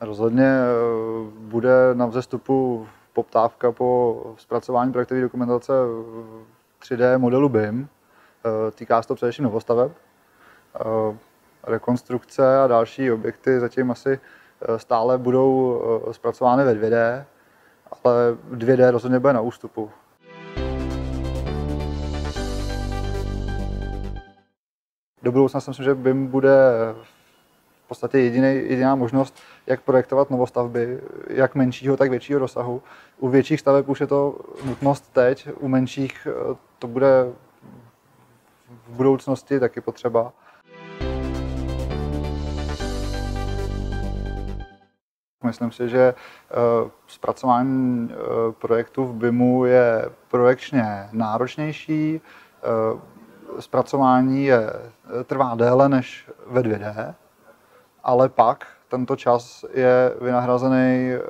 Rozhodně eh, bude na vzestupu poptávka po zpracování projektové dokumentace 3D modelu BIM. Eh, týká se to především novostaveb. Eh, rekonstrukce a další objekty zatím asi stále budou zpracovány ve 2D, ale 2D rozhodně bude na ústupu. Do budoucna si myslím, že BIM bude podstatě jediný, jediná možnost, jak projektovat novostavby, jak menšího, tak většího rozsahu. U větších staveb už je to nutnost teď, u menších eh, to bude v budoucnosti taky potřeba. Myslím si, že eh, zpracování eh, projektu v BIMu je projekčně náročnější, zpracování je, trvá déle než ve 2D, ale pak tento čas je vynahrazený eh,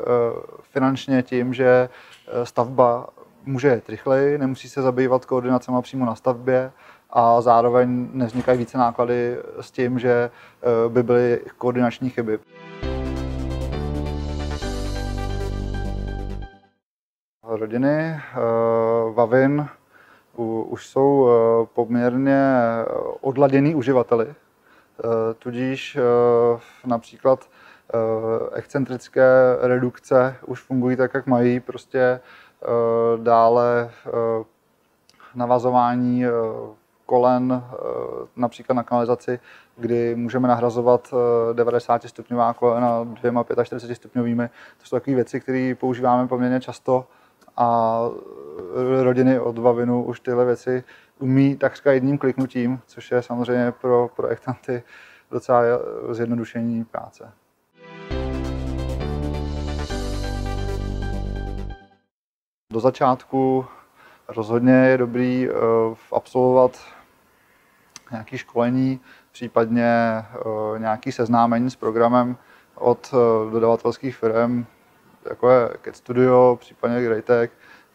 finančně tím, že eh, stavba může jet rychleji, nemusí se zabývat koordinacemi přímo na stavbě a zároveň nevznikají více náklady s tím, že eh, by byly koordinační chyby. Rodiny Vavin už jsou poměrně odladěný uživateli tudíž eh, například eh, excentrické redukce už fungují tak, jak mají, prostě dále navazování kolen, například na kanalizaci, kdy můžeme nahrazovat 90 stupňová kolena dvěma 45 stupňovými. To jsou takové věci, které používáme poměrně často a rodiny od Vavinu už tyhle věci umí takřka jedním kliknutím, což je samozřejmě pro projektanty docela zjednodušení práce. Do začátku rozhodně je dobrý eh, absolvovat nějaké školení, případně eh, nějaké seznámení s programem od eh, dodavatelských firm, jako je Cat Studio, případně Greatech,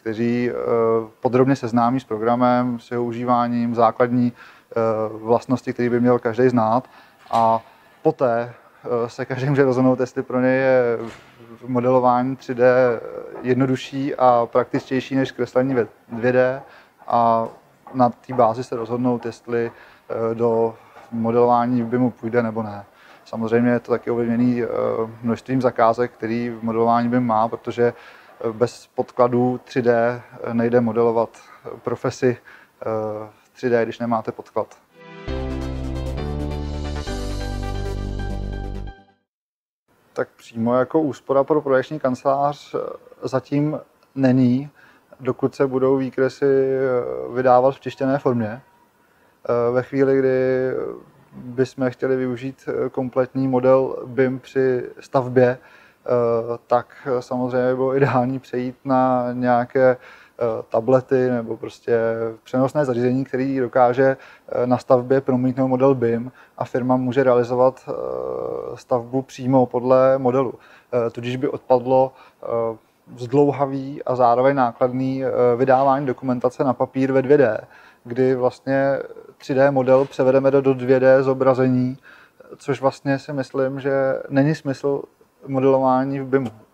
kteří eh, podrobně seznámí s programem, s jeho užíváním, základní eh, vlastnosti, které by měl každý znát. A poté eh, se každý může rozhodnout, jestli pro něj je modelování 3D jednodušší a praktičtější než kreslení 2D a na té bázi se rozhodnout, jestli do modelování by mu půjde nebo ne. Samozřejmě je to taky ovlivněný množstvím zakázek, který v modelování by má, protože bez podkladů 3D nejde modelovat profesi 3D, eh, když nemáte podklad. Tak přímo jako úspora pro projekční kancelář eh, zatím není, dokud se budou výkresy eh, vydávat v tištěné formě. Ve chvíli, kdy bychom chtěli využít kompletní model BIM při stavbě, tak samozřejmě bylo ideální přejít na nějaké eh, tablety nebo prostě přenosné zařízení, který dokáže eh, na stavbě promítnout model BIM a firma může realizovat stavbu přímo podle modelu. Tudíž by odpadlo zdlouhavý a zároveň nákladný vydávání dokumentace na papír ve 2D, kdy vlastně 3D model převedeme do 2D zobrazení, což vlastně si myslím, že není smysl modelování v BIMu.